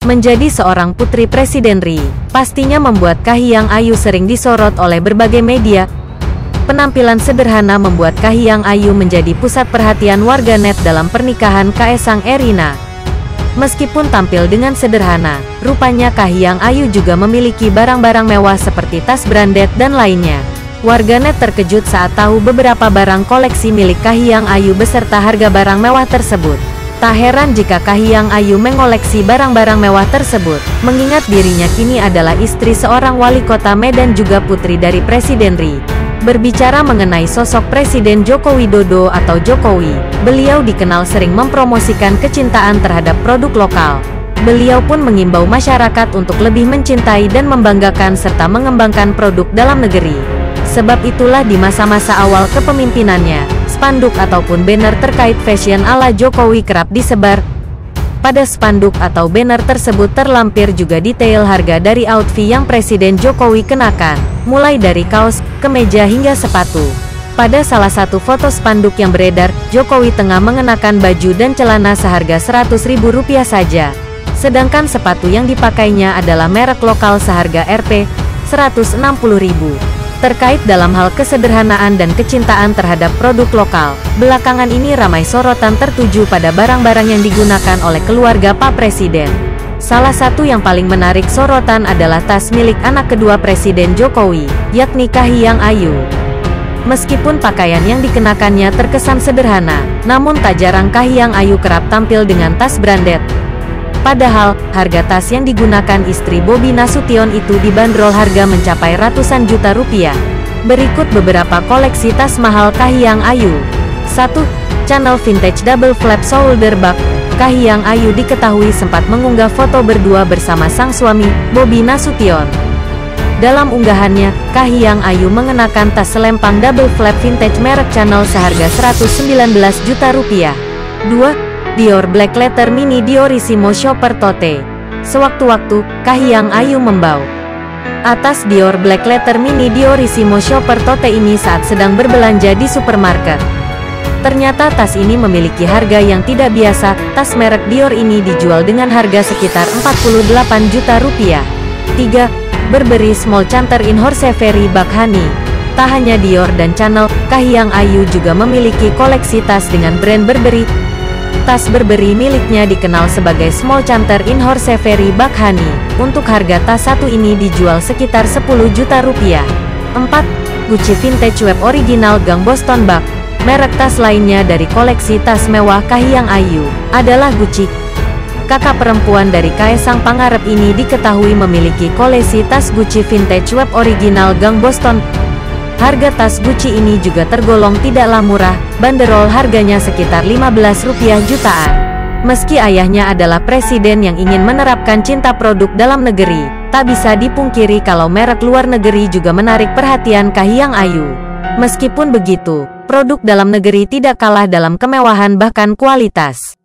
Menjadi seorang putri Presiden Ri, pastinya membuat Kahiyang Ayu sering disorot oleh berbagai media. Penampilan sederhana membuat Kahiyang Ayu menjadi pusat perhatian warganet dalam pernikahan Kaesang Erina. Meskipun tampil dengan sederhana, rupanya Kahiyang Ayu juga memiliki barang-barang mewah seperti tas branded dan lainnya. Warganet terkejut saat tahu beberapa barang koleksi milik Kahiyang Ayu beserta harga barang mewah tersebut. Tak heran jika Kahiyang Ayu mengoleksi barang-barang mewah tersebut, mengingat dirinya kini adalah istri seorang wali kota Medan juga putri dari Presiden Ri. Berbicara mengenai sosok Presiden Joko Widodo atau Jokowi, beliau dikenal sering mempromosikan kecintaan terhadap produk lokal. Beliau pun mengimbau masyarakat untuk lebih mencintai dan membanggakan serta mengembangkan produk dalam negeri. Sebab itulah di masa-masa awal kepemimpinannya, spanduk ataupun banner terkait fashion ala Jokowi kerap disebar. Pada spanduk atau banner tersebut terlampir juga detail harga dari outfit yang Presiden Jokowi kenakan, mulai dari kaos, kemeja hingga sepatu. Pada salah satu foto spanduk yang beredar, Jokowi tengah mengenakan baju dan celana seharga Rp100.000 saja. Sedangkan sepatu yang dipakainya adalah merek lokal seharga Rp160.000. Terkait dalam hal kesederhanaan dan kecintaan terhadap produk lokal, belakangan ini ramai sorotan tertuju pada barang-barang yang digunakan oleh keluarga Pak Presiden. Salah satu yang paling menarik sorotan adalah tas milik anak kedua Presiden Jokowi, yakni Kahiyang Ayu. Meskipun pakaian yang dikenakannya terkesan sederhana, namun tak jarang Kahiyang Ayu kerap tampil dengan tas branded, Padahal, harga tas yang digunakan istri Bobi Nasution itu dibanderol harga mencapai ratusan juta rupiah. Berikut beberapa koleksi tas mahal Kahiyang Ayu. 1. Channel Vintage Double Flap Shoulder Bag Kahiyang Ayu diketahui sempat mengunggah foto berdua bersama sang suami, Bobi Nasution. Dalam unggahannya, Kahiyang Ayu mengenakan tas selempang double flap vintage merek Channel seharga 119 juta rupiah. 2. Dior Black Letter Mini Diorissimo Shopper Tote. Sewaktu-waktu, Kahiyang Ayu membau. Atas Dior Black Letter Mini Diorissimo Shopper Tote ini saat sedang berbelanja di supermarket. Ternyata tas ini memiliki harga yang tidak biasa, tas merek Dior ini dijual dengan harga sekitar 48 juta rupiah. 3. Burberry Small Chanter in Horseveri Bakhani. Tak hanya Dior dan Chanel, Kahiyang Ayu juga memiliki koleksi tas dengan brand Burberry, Tas berberi miliknya dikenal sebagai Small Chanter in Horseveri Bakhani. Untuk harga tas satu ini dijual sekitar 10 juta rupiah. 4. Gucci Vintage Web Original Gang Boston Bag. Merek tas lainnya dari koleksi tas mewah Kahiyang Ayu adalah Gucci. Kakak perempuan dari Kaisang Pangarep ini diketahui memiliki koleksi tas Gucci Vintage Web Original Gang Boston Harga tas Gucci ini juga tergolong tidaklah murah, banderol harganya sekitar 15 rupiah jutaan. Meski ayahnya adalah presiden yang ingin menerapkan cinta produk dalam negeri, tak bisa dipungkiri kalau merek luar negeri juga menarik perhatian Kahiyang Ayu. Meskipun begitu, produk dalam negeri tidak kalah dalam kemewahan bahkan kualitas.